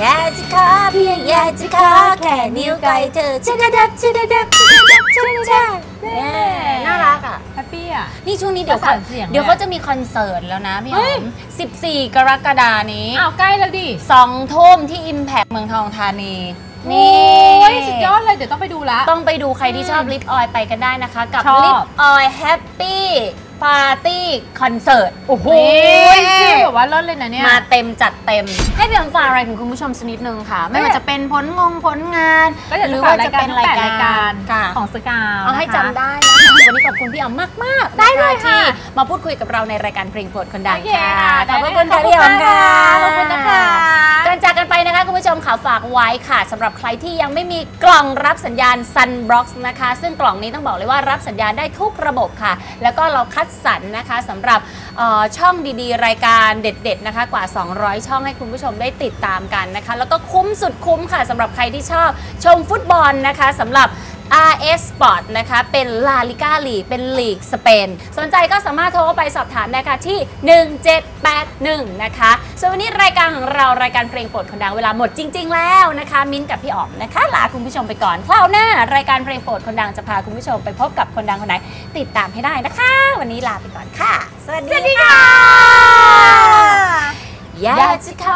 อยากจะขอเพียงอยากจะขอแค่นิ้วไก่เธอชิดะดับชิดะดับชิดะดับชิดะดับน่ารักอะ happy อะ นี่ช่วงนี้เดี๋ยวประสานเสียง เดี๋ยวเลยเขาจะมีคอนเสิร์ตแล้วนะพี่หเฮ้อย ม14 กรกฎานี้อ้าวใกล้แล้วดิ สองทุ่มที่ Impact เมืองทองธานี โอ้ยสุดยอดเลยเดี๋ยวต้องไปดูละ ต้องไปดูใครที่ชอบลิฟท์ออยไปกันได้นะคะ กับชอบ ลิฟท์ออย Happy Party Concert โอ้โหนี่ ชื่อแบบว่าเลิศเลยนะเนี่ย มาเต็มจัดเต็ม ให้พี่หอมฝากอะไรถึงคุณผู้ชมสักนิดนึงค่ะ ไม่ว่าจะเป็นผลงงผลงาน ก็อยากหจะรือฝากว่าจะเป็นรายการการ ค่ะของสกาวเอาให้นะคะจำได้นะคะวันนี้ขอบคุณพี่อ๋อมมากมากๆได้เลยนค่ะ ที่มาพูดคุยกับเราในรายการเพลงโปรดคนดังโอเคค่ะค่ะขอบพระได้คุณเลยค่ะพี่อ๋อมค่ะ ผู้ชมค่ะฝากไว้ค่ะสำหรับใครที่ยังไม่มีกล่องรับสัญญาณ Sunbox นะคะ ซึ่งกล่องนี้ต้องบอกเลยว่ารับสัญญาณได้ทุกระบบค่ะ แล้วก็เราคัดสรรนะคะสำหรับเอ่อช่องดีๆ รายการเด็ด ๆ นะคะ กว่า 200 ช่องให้คุณผู้ชมได้ติดตามกันนะคะ แล้วก็คุ้มสุดคุ้มค่ะสำหรับใครที่ชอบชมฟุตบอลนะคะสำหรับ RS Sport นะคะ เป็นลาลิก้าลีเป็นลีกสเปน สนใจก็สามารถโทรเข้าไปสอบถามได้ค่ะที่ 1781 นะคะ ส่วนวันนี้รายการของเรารายการเพลงโปรดคนดังเวลาหมดจริง ๆ แล้วนะคะ มิ้นท์กับพี่อ๋อมนะคะ ลาคุณผู้ชมไปก่อนคราวหน้ารายการเพลงโปรดคนดังจะพาคุณผู้ชมไปพบกับคนดังคนไหน ติดตามให้ได้นะคะ วันนี้ลาไปก่อนค่ะ สวัสดีค่ะอยากจะขอ